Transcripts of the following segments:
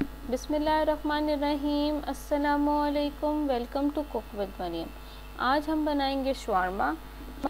बिसमीम असलकुम welcome to cook with Mariam. आज हम बनाएँगे शवारमा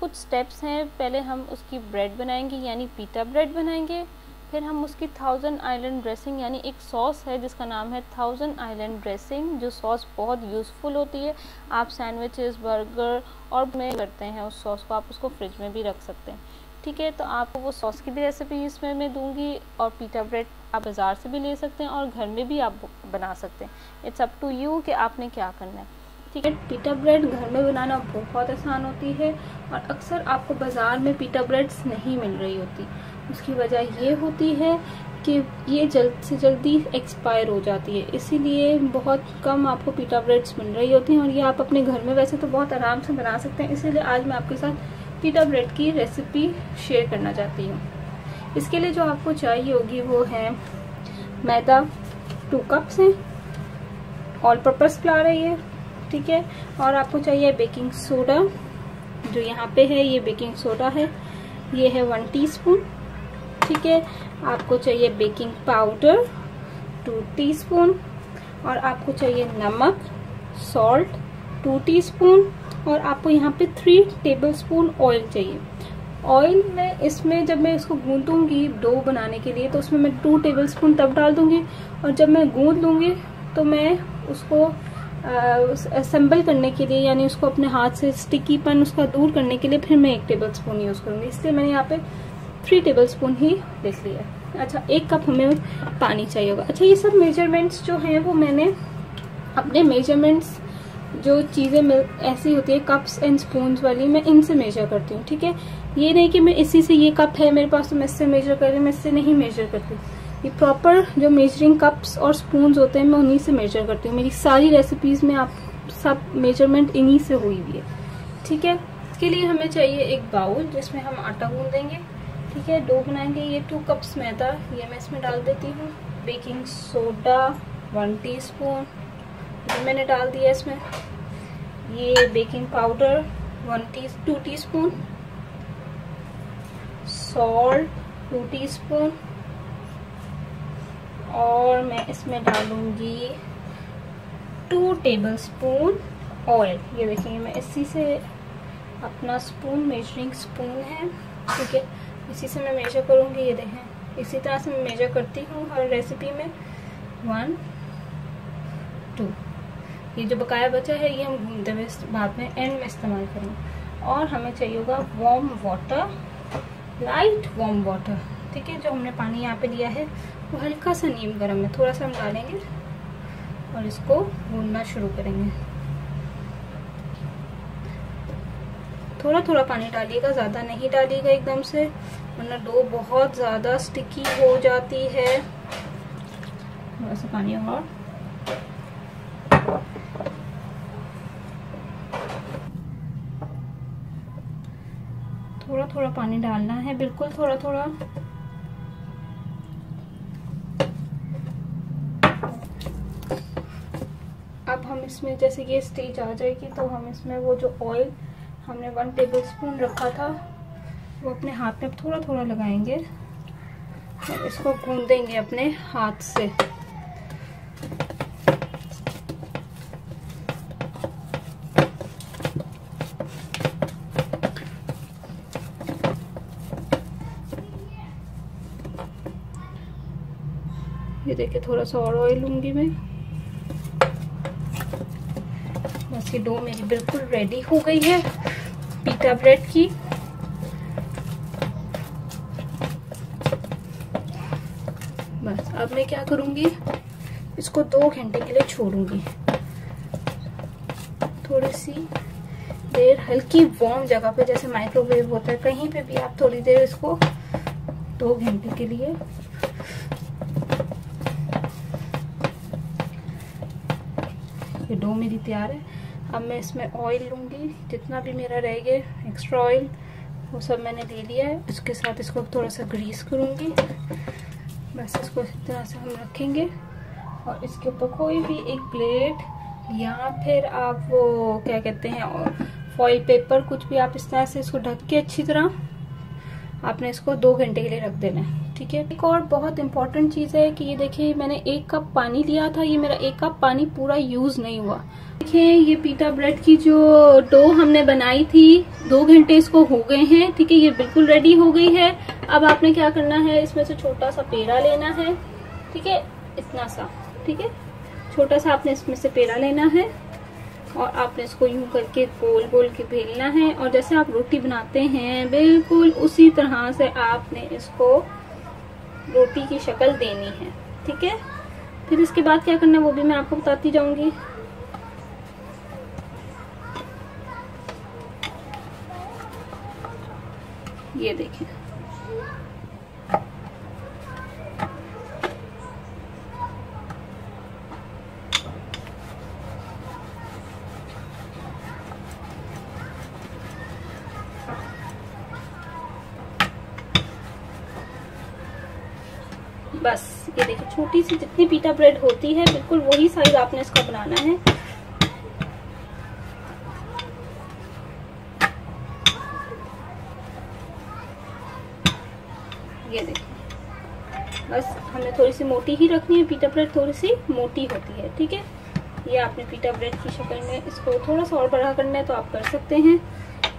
कुछ स्टेप्स हैं। पहले हम उसकी ब्रेड बनाएँगे, यानी पीटा ब्रेड बनाएँगे। फिर हम उसकी थाउज़ेंड आइलैंड ड्रेसिंग, यानी एक सॉस है जिसका नाम है थाउज़ेंड आइलैंड ड्रेसिंग, जो सॉस बहुत यूज़फुल होती है। आप सैंडविचेस, बर्गर और में करते हैं उस सॉस को। आप उसको फ्रिज में भी रख सकते हैं। ठीक है तो आपको वो सॉस की भी रेसिपी इसमें मैं दूँगी और पीटा ब्रेड आप बाज़ार से भी ले सकते हैं और घर में भी आप बना सकते हैं। इट्स अप टू यू कि आपने क्या करना है। ठीक है पीटा ब्रेड घर में बनाना बहुत आसान होती है और अक्सर आपको बाज़ार में पीटा ब्रेड्स नहीं मिल रही होती। उसकी वजह ये होती है कि ये जल्द से जल्दी एक्सपायर हो जाती है। इसीलिए बहुत कम आपको पीटा ब्रेड्स मिल रही होती हैं और ये आप अपने घर में वैसे तो बहुत आराम से बना सकते हैं। इसीलिए आज मैं आपके साथ पीटा ब्रेड की रेसिपी शेयर करना चाहती हूँ। इसके लिए जो आपको चाहिए होगी वो है मैदा टू कप्स हैं। ऑल पर्पज फ्लावर है ये, ठीक है? और आपको चाहिए बेकिंग सोडा जो यहाँ पे है, ये बेकिंग सोडा है। ये है वन टीस्पून ठीक है? आपको चाहिए बेकिंग पाउडर टू टीस्पून और आपको चाहिए नमक सॉल्ट टू टीस्पून और आपको यहाँ पे थ्री टेबलस्पून ऑयल चाहिए। ऑयल में इसमें जब मैं इसको गूंदूँगी डो बनाने के लिए तो उसमें मैं टू टेबलस्पून तब डाल दूँगी और जब मैं गूंद लूँगी तो मैं उसको असेंबल करने के लिए, यानी उसको अपने हाथ से स्टिकीपन उसका दूर करने के लिए फिर मैं एक टेबल स्पून यूज़ करूँगी। इसलिए मैंने यहाँ पे थ्री टेबल स्पून ही लिख लिया। अच्छा एक कप हमें पानी चाहिए होगा। अच्छा ये सब मेजरमेंट्स जो हैं, वो मैंने अपने मेजरमेंट्स जो चीज़ें मिल, ऐसी होती है कप्स एंड स्पून वाली, मैं इनसे मेजर करती हूँ, ठीक है? ये नहीं कि मैं इसी से ये कप है मेरे पास तो मैं इससे मेजर कर रही हूँ, मैं इससे नहीं मेजर करती। ये प्रॉपर जो मेजरिंग कप्स और स्पून होते हैं, मैं उन्हीं से मेजर करती हूँ। मेरी सारी रेसिपीज़ में आप सब मेज़रमेंट इन्हीं से हुई हुई है, ठीक है? इसके लिए हमें चाहिए एक बाउल जिसमें हम आटा गूंदेंगे ठीक है? डो बनाएँगे, ये टू कप्स मैदा, ये मैं इसमें डाल देती हूँ। बेकिंग सोडा वन टीस्पून मैंने डाल दिया इसमें। ये baking powder one tea two teaspoon salt two teaspoon और मैं इसमें डालूँगी टू टेबल स्पून ऑयल ये देखिए, मैं इसी से अपना स्पून मेजरिंग स्पून है। ठीक है? इसी से मैं मेजर करूँगी, ये देखें। इसी तरह से मैं मेजर करती हूँ हर रेसिपी में। वन टू ये जो बकाया बचा है, ये हम घूमते हुए बाद में एंड में इस्तेमाल करेंगे। और हमें चाहिए होगा warm water light warm water ठीक है, जो हमने पानी यहाँ पे लिया है, वो हल्का सा नीम गर्म है, थोड़ा सा हम डालेंगे और इसको भूनना शुरू करेंगे। थोड़ा थोड़ा पानी डालिएगा, ज़्यादा नहीं डालिएगा एकदम से, वरना डो बहुत ज़्यादा स्टिकी हो जाती है। थोड़ा सा पानी और थोड़ा पानी डालना है, बिल्कुल थोड़ा थोड़ा अब हम इसमें, जैसे ये स्टेज आ जाएगी तो हम इसमें वो जो ऑयल हमने वन टेबल स्पून रखा था, वो अपने हाथ में थोड़ा थोड़ा लगाएँगे। और इसको गूंदेंगे अपने हाथ से। ये देखिए थोड़ा सा और ऑयल लूँगी मैं। बस ये डो मेरी बिल्कुल रेडी हो गई है पीटा ब्रेड की। बस, अब मैं क्या करूँगी, इसको दो घंटे के लिए छोड़ूँगी। थोड़ी सी देर, हल्की वार्म जगह पे, जैसे माइक्रोवेव होता है, कहीं पे भी आप थोड़ी देर इसको दो घंटे के लिए ये डो मेरी तैयार है। अब मैं इसमें ऑयल लूँगी। जितना भी मेरा रह गया एक्स्ट्रा ऑयल वो सब मैंने ले लिया है। उसके साथ इसको थोड़ा सा ग्रीस करूँगी। बस इसको इस तरह से हम रखेंगे। और इसके ऊपर कोई भी एक प्लेट या फिर आप वो, क्या कहते हैं फॉइल पेपर कुछ भी आप इस तरह से इसको ढक के अच्छी तरह आपने इसको दो घंटे के लिए रख देना है। ठीक है? एक और बहुत इंपॉर्टेंट चीज़ है कि ये देखिए मैंने एक कप पानी लिया था, ये मेरा एक कप पानी पूरा यूज़ नहीं हुआ। देखिए ये पीटा ब्रेड की जो डो हमने बनाई थी, दो घंटे इसको हो गए हैं, ठीक है, ये बिल्कुल रेडी हो गई है। अब आपने क्या करना है, इसमें से छोटा सा पेड़ा लेना है, ठीक है, इतना सा, ठीक है? छोटा सा आपने इसमें से पेड़ा लेना है, और आपने इसको यूँ करके गोल गोल के बेलना है, और जैसे आप रोटी बनाते हैं, बिल्कुल उसी तरह से आपने इसको रोटी की शक्ल देनी है, ठीक है? फिर इसके बाद क्या करना है वो भी मैं आपको बताती जाऊँगी। ये देखें। बस, ये देखिए, छोटी सी जितनी पीटा ब्रेड होती है, बिल्कुल वही साइज़ आपने इसका बनाना है। ये देखिए, बस हमें थोड़ी सी मोटी ही रखनी है, पीटा ब्रेड थोड़ी सी मोटी होती है, ठीक है? ये आपने पीटा ब्रेड की शक्ल में इसको थोड़ा सा और बड़ा करना है तो आप कर सकते हैं।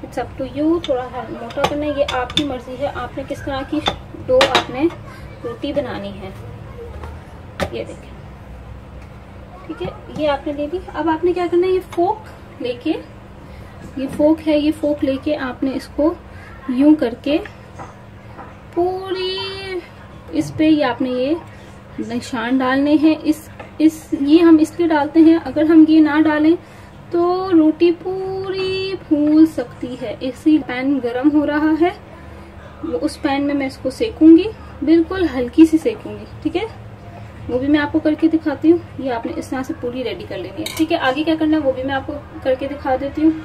इट्स अप टू यू थोड़ा मोटा करना है, ये आपकी मर्ज़ी है। आपने किस तरह की डो आपने रोटी बनानी है। ये देखें। ठीक है, ये आपने ले ली। अब आपने क्या करना है, ये फोक लेके, ये फोक है, ये फोक लेके आपने इसको यूँ करके पूरी इस पे ये आपने ये निशान डालने हैं। इस इस, ये हम इसलिए डालते हैं, अगर हम ये ना डालें तो रोटी पूरी फूल सकती है। इसी पैन गरम हो रहा है। उस पैन में मैं इसको सेकूँगी। बिल्कुल हल्की सी सेकूँगी, ठीक है? वो भी मैं आपको करके दिखाती हूँ। ये आपने इस तरह से पूरी रेडी कर लेनी है, ठीक है? आगे क्या करना है, वो भी मैं आपको करके दिखा देती हूँ।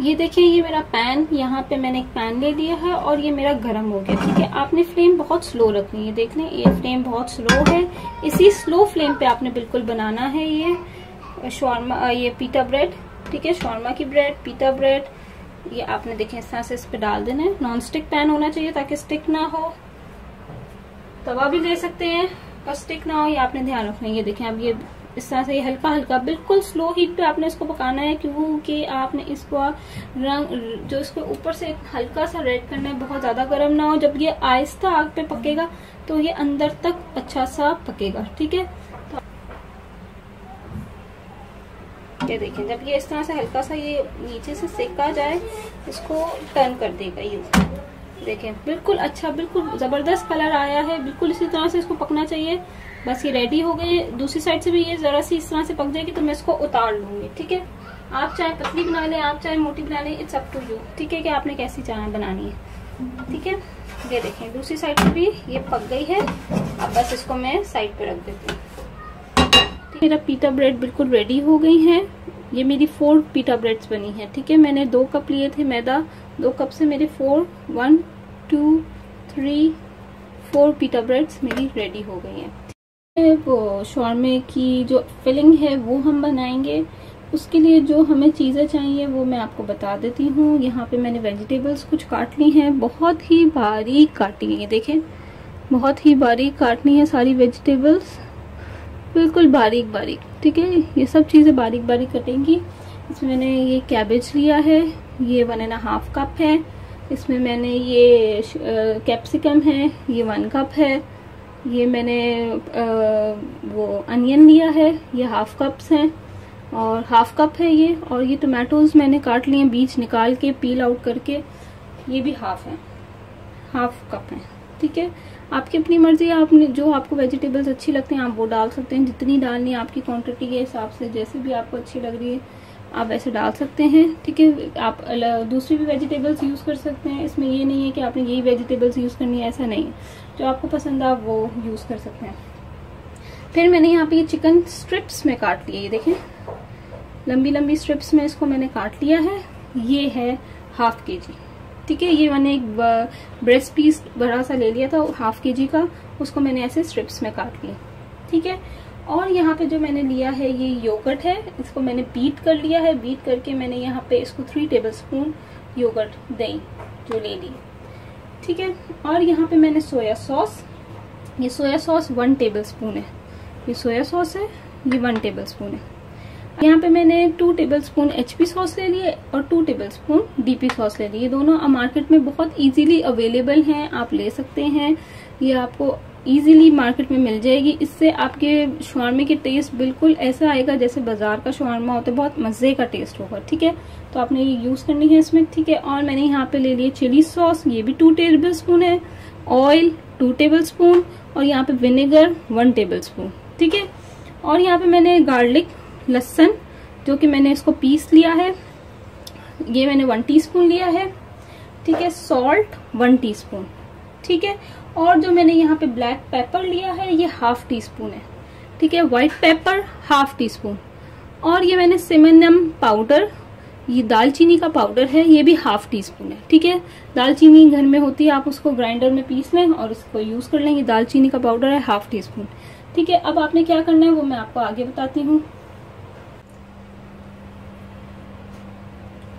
ये देखिए, ये मेरा पैन यहाँ पे मैंने एक पैन ले लिया है और ये मेरा गर्म हो गया, ठीक है? आपने फ्लेम बहुत स्लो रखनी है, देख लें, ये फ्लेम बहुत स्लो है। इसी स्लो फ्लेम पे आपने बिल्कुल बनाना है ये शॉर्मा ये पीटा ब्रेड ठीक है? शॉर्मा की ब्रेड पीटा ब्रेड ये आपने देखे, इस तरह से इस पे डाल देना है। नॉन स्टिक पैन होना चाहिए ताकि स्टिक ना हो। तवा भी ले सकते हैं, पर स्टिक ना हो, ये आपने ध्यान रखना है। ये देखें, अब ये इस तरह से ये हल्का हल्का बिल्कुल स्लो हीट पे आपने इसको पकाना है, क्योंकि आपने इसको रंग, जो इसको ऊपर से हल्का सा रेड करना है, बहुत ज़्यादा गर्म ना हो। जब ये आहिस्ता आग पे पकेगा तो ये अंदर तक अच्छा सा पकेगा, ठीक है? ये देखें। जब ये इस तरह से हल्का सा ये नीचे से सेका जाए, इसको टर्न कर देगा ये। देखें, बिल्कुल अच्छा बिल्कुल ज़बरदस्त कलर आया है। बिल्कुल इसी तरह से इसको पकना चाहिए। बस ये रेडी हो गई दूसरी साइड से भी ये जरा सी इस तरह से पक जाएगी तो मैं इसको उतार लूँगी, ठीक है? आप चाहे पतली बना लें, आप चाहे मोटी बना लें इट्स अप टू यू ठीक है कि आपने कैसी चाय बनानी है, ठीक है? ये देखें, दूसरी साइड से भी ये पक गई है। अब बस इसको मैं साइड पे रख देती हूँ। मेरा पीटा ब्रेड बिल्कुल रेडी हो गई है। ये मेरी फोर पीटा ब्रेड्स बनी है, ठीक है? मैंने दो कप लिए थे, मैदा, दो कप से मेरे four one two three four pita breads मेरी रेडी हो गई हैं। वो शॉर्मे की जो फिलिंग है, वो हम बनाएँगे। उसके लिए जो हमें चीज़ें चाहिए, वो मैं आपको बता देती हूँ। यहाँ पे मैंने वेजिटेबल्स कुछ काट ली हैं। बहुत ही बारीक काटी है देखें। बहुत ही बारीक काटनी है सारी वेजिटेबल्स बिल्कुल बारीक बारीक ठीक है? ये सब चीज़ें बारीक बारीक कटेंगी। इसमें मैंने ये कैबेज लिया है ये वन एंड हाफ़ कप है। इसमें मैंने ये कैप्सिकम है ये वन कप है। ये मैंने आ, वो अनियन लिया है ये हाफ़ कप्स हैं। और हाफ़ कप है ये और ये टोमेटोज मैंने काट लिए बीच निकाल के पील आउट करके। ये भी हाफ़ है हाफ़ कप है ठीक है? आपकी अपनी मर्ज़ी है आपने जो आपको वेजिटेबल्स अच्छी लगते हैं, आप वो डाल सकते हैं। जितनी डालनी है आपकी क्वांटिटी के हिसाब से, जैसे भी आपको अच्छी लग रही है, आप वैसे डाल सकते हैं, ठीक है? आप दूसरी भी वेजिटेबल्स यूज़ कर सकते हैं। इसमें ये नहीं है कि आपने यही वेजिटेबल्स यूज़ करनी है, ऐसा नहीं है। जो आपको पसंद है आप वो यूज़ कर सकते हैं। फिर मैंने यहाँ पे ये चिकन स्ट्रिप्स में काट लिया ये देखें। लंबी लंबी स्ट्रिप्स में इसको मैंने काट लिया है। ये है हाफ़ के जी ठीक है, ये मैंने एक ब्रेस्ट पीस बड़ा सा ले लिया था हाफ़ के जी का, उसको मैंने ऐसे स्ट्रिप्स में काट लिया ठीक है? और यहाँ पे जो मैंने लिया है, ये योगर्ट है, इसको मैंने बीट कर लिया है बीट करके मैंने यहाँ पे इसको थ्री टेबल स्पून योगर्ट दही, जो ले ली, ठीक है? और यहाँ पे मैंने सोया सॉस ये soya sauce one table spoon है, ये सोया सॉस है, ये वन टेबल स्पून है। यहाँ पे मैंने two table spoon H sauce ले लिए और two table spoon DP sauce ले लिए। दोनों मार्केट में बहुत इजीली अवेलेबल हैं, आप ले सकते हैं। ये आपको इजीली मार्केट में मिल जाएगी। इससे आपके शवारमे के टेस्ट बिल्कुल ऐसा आएगा जैसे बाज़ार का शवारमा होता है, बहुत मज़े का टेस्ट होगा, ठीक है? तो आपने ये यूज़ करनी है इसमें, ठीक है? और मैंने यहाँ पे ले लिए चिली सॉस ये भी टू टेबल स्पून है। ऑयल टू टेबल स्पून और यहाँ पे विनेगर वन टेबल स्पून ठीक है? और यहाँ पे मैंने गार्लिक लहसन, जो कि मैंने इसको पीस लिया है। ये मैंने वन टीस्पून लिया है। ठीक है सॉल्ट वन टीस्पून ठीक है, और जो मैंने यहाँ पे ब्लैक पेपर लिया है, ये हाफ़ टी स्पून है। ठीक है white pepper half teaspoon और ये मैंने सिमनम पाउडर ये दालचीनी का पाउडर है, ये भी हाफ़ टी स्पून है। ठीक है, दालचीनी घर में होती है, आप उसको ग्राइंडर में पीस लें और इसको यूज़ कर लें। ये दालचीनी का पाउडर है हाफ़ टी स्पून ठीक है, अब आपने क्या करना है, वो मैं आपको आगे बताती हूँ।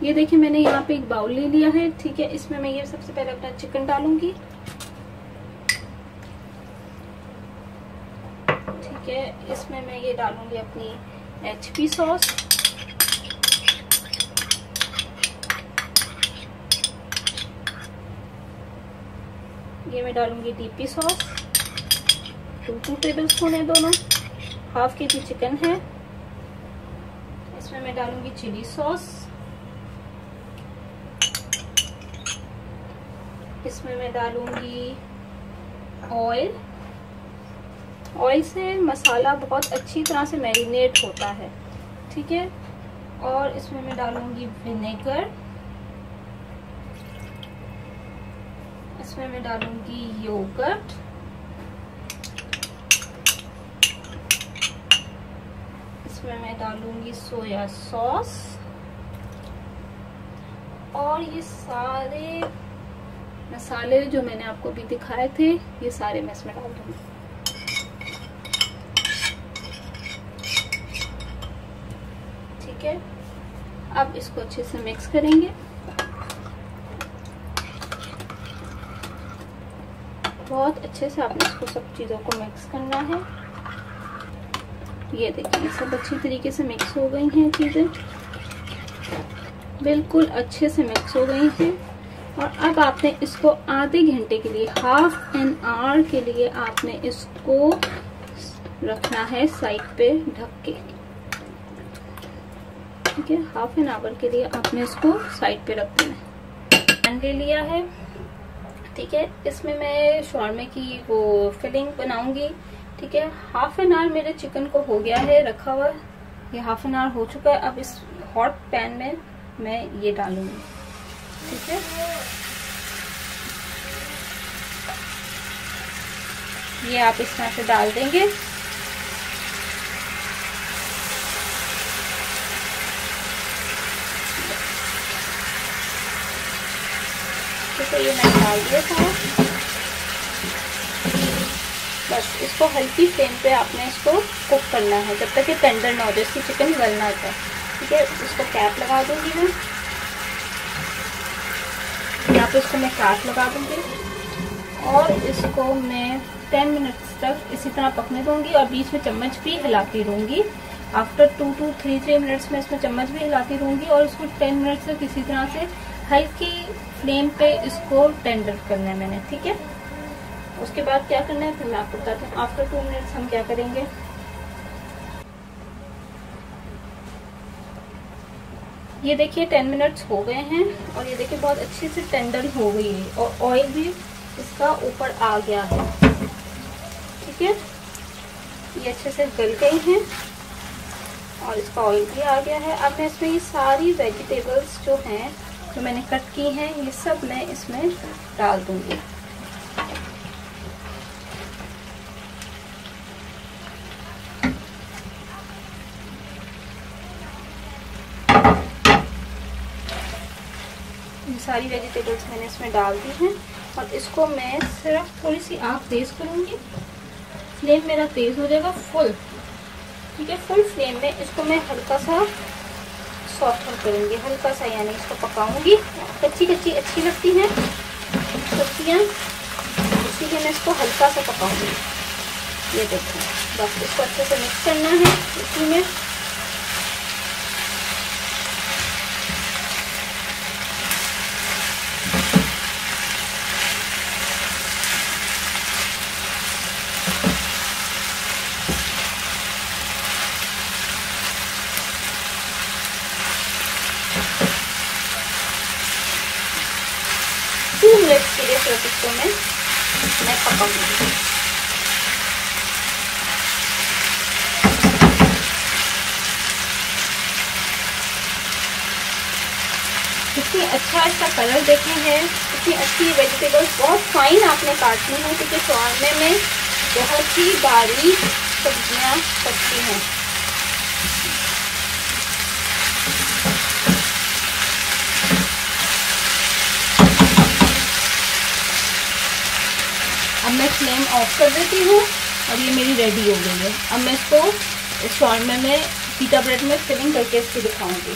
ये देखिए, मैंने यहाँ पे एक बाउल ले लिया है, ठीक है? इसमें मैं ये सबसे पहले अपना चिकन डालूँगी। ठीक है, इसमें मैं ये डालूँगी अपनी एचपी सॉस ये मैं डालूँगी DP sauce two two table spoon है दोनों। हाफ़ के जी चिकन है। इसमें मैं डालूँगी चिली सॉस इसमें मैं डालूँगी ऑयल ऑयल से मसाला बहुत अच्छी तरह से मैरिनेट होता है, ठीक है? और इसमें मैं डालूँगी विनेगर इसमें मैं डालूँगी योगर्ट इसमें मैं डालूँगी सोया सॉस और ये सारे मसाले जो मैंने आपको भी दिखाए थे, ये सारे मैं इसमें डाल दूँगी। ठीक है? अब इसको अच्छे से मिक्स करेंगे। बहुत अच्छे से आपने इसको सब चीज़ों को मिक्स करना है। ये देखिए सब अच्छी तरीके से मिक्स हो गई हैं चीज़ें। बिल्कुल अच्छे से मिक्स हो गई हैं। और अब आपने इसको आधे घंटे के लिए हाफ़ एन आवर के लिए आपने इसको रखना है साइड पे ढक के। ठीक है? हाफ़ एन आवर के लिए आपने इसको साइड पे रख देना है। ले लिया है। ठीक है? इसमें मैं शॉर्मे की वो फिलिंग बनाऊँगी। ठीक है? हाफ़ एन आवर मेरे चिकन को हो गया है, रखा हुआ। ये हाफ़ एन आवर हो चुका है। अब इस हॉट पैन में मैं ये डालूँगी। ठीक है? ये आप इस तरह से डाल देंगे। तो ये मैंने डाल दिया था। बस, इसको हल्की फ्लेम पे आपने इसको कुक करना है, जब तक ये टेंडर ना हो जाए इसकी चिकन गलना होता है ठीक है, इसको कैप लगा दूँगी मैं। पे इसको मैं कैप लगा दूँगी। और इसको मैं 10 मिनट्स तक इसी तरह पकने दूँगी और बीच में चम्मच भी हिलाती रहूँगी। After two two three three minutes में इसमें चम्मच भी हिलाती रहूँगी और इसको 10 मिनट्स तक इसी तरह से हल्की फ्लेम पे इसको टेंडर करना है मैंने, ठीक है? उसके बाद क्या करना है? फिर मैं आपको बताती हूँ। आफ्टर टू मिनट्स हम क्या करेंगे? ये देखिए टेन मिनट्स हो गए हैं और ये देखिए, बहुत अच्छे से टेंडर हो गई है और ऑयल भी इसका ऊपर आ गया है। ठीक है? ये अच्छे से गल गई हैं और इसका ऑयल भी आ गया है। अब मैं इसमें ये सारी वेजिटेबल्स जो हैं, जो मैंने कट की हैं, ये सब मैं इसमें डाल दूँगी। सारी वेजिटेबल्स मैंने इसमें डाल दी हैं और इसको मैं सिर्फ़ थोड़ी सी आग तेज़ करूँगी। फ्लेम मेरा तेज़ हो जाएगा फुल ठीक है फुल फ्लेम में इसको मैं हल्का सा सॉफ्ट करूँगी। हल्का सा यानी इसको पकाऊँगी। कच्ची कच्ची अच्छी लगती हैं। सब्ज़ियाँ इसीलिए मैं इसको हल्का सा पकाऊँगी। ये देखें, बस इसको अच्छे से मिक्स करना है। इसी में टू मिनट्स इसको मैं मैं पकाऊँगी। कितनी अच्छा इसका कलर देखे हैं कितनी अच्छी वेजिटेबल्स बहुत फाइन आपने काटनी है क्योंकि शॉर्मे में बहुत ही बारीक सब्ज़ियाँ पकती हैं। मैं फ्लेम ऑफ़ कर देती हूँ और ये मेरी रेडी हो गई है। अब मैं इसको शॉर्मे में पीटा ब्रेड में फिलिंग करके इसको दिखाऊँगी।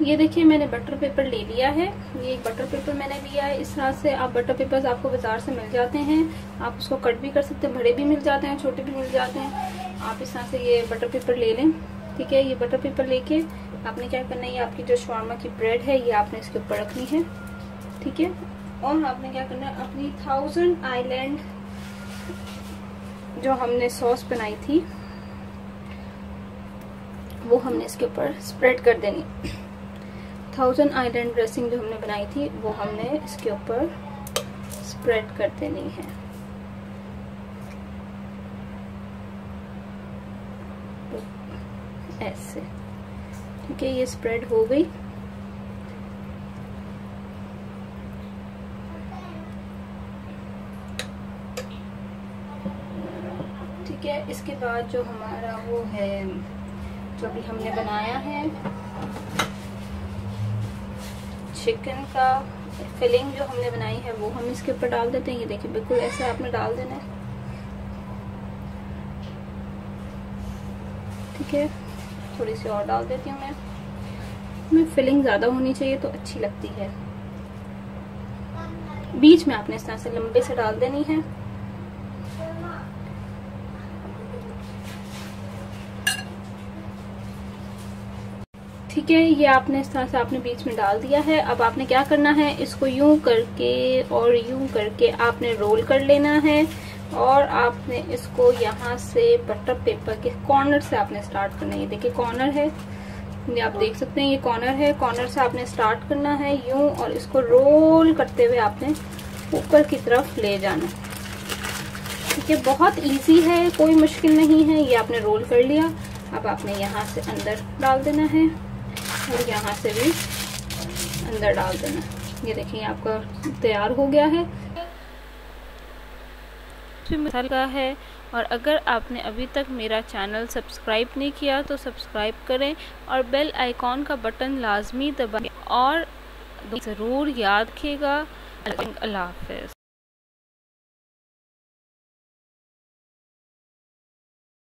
ये देखिए, मैंने बटर पेपर ले लिया है। ये एक बटर पेपर मैंने लिया है। इस तरह से आप बटर पेपर्स आपको बाज़ार से मिल जाते हैं। आप उसको कट भी कर सकते हैं, बड़े भी मिल जाते हैं, छोटे भी मिल जाते हैं। आप इस तरह से ये बटर पेपर ले लें। ठीक है, ये बटर पेपर लेके आपने क्या करना है, ये आपकी जो शवारमा की ब्रेड है, ये आपने इसके ऊपर रखनी है, ठीक है? और आपने क्या करना है, अपनी थाउज़ेंड आइलैंड जो हमने सॉस बनाई थी, वो हमने इसके ऊपर स्प्रेड कर देनी। थाउज़ेंड आइलैंड ड्रेसिंग जो हमने बनाई थी, वो हमने इसके ऊपर स्प्रेड कर देनी है। ऐसे। ठीक है, ये स्प्रेड हो गई। ठीक है, इसके बाद जो हमारा वो है, जो अभी हमने बनाया है चिकन का फिलिंग जो हमने बनाई है, वो हम इसके ऊपर डाल देते हैं। ये देखिए, बिल्कुल ऐसे आपने डाल देना है। ठीक है थोड़ी सी और डाल देती हूँ मैं। मैं फिलिंग ज़्यादा होनी चाहिए तो अच्छी लगती है। बीच में आपने इस तरह से लंबे से डाल देनी है। ठीक है, ये आपने इस तरह से आपने बीच में डाल दिया है। अब आपने क्या करना है, इसको यूँ करके और यूँ करके आपने रोल कर लेना है। और आपने इसको यहाँ से बटर पेपर के कॉर्नर से आपने स्टार्ट करना है। देखिए कॉर्नर है। ये आप देख सकते हैं ये कॉर्नर है। कॉर्नर से आपने स्टार्ट करना है यूँ और इसको रोल करते हुए आपने ऊपर की तरफ़ ले जाना ठीक है, बहुत इजी है, कोई मुश्किल नहीं है। ये आपने रोल कर लिया। अब आपने यहाँ से अंदर डाल देना है और यहाँ से भी अंदर डाल देना ये देखिए आपका तैयार हो गया है। मसाला है और अगर आपने अभी तक मेरा चैनल सब्सक्राइब नहीं किया तो सब्सक्राइब करें और बेल आइकॉन का बटन लाजमी दबाएँ और ज़रूर याद रखिएगा। अल्लाह हाफ़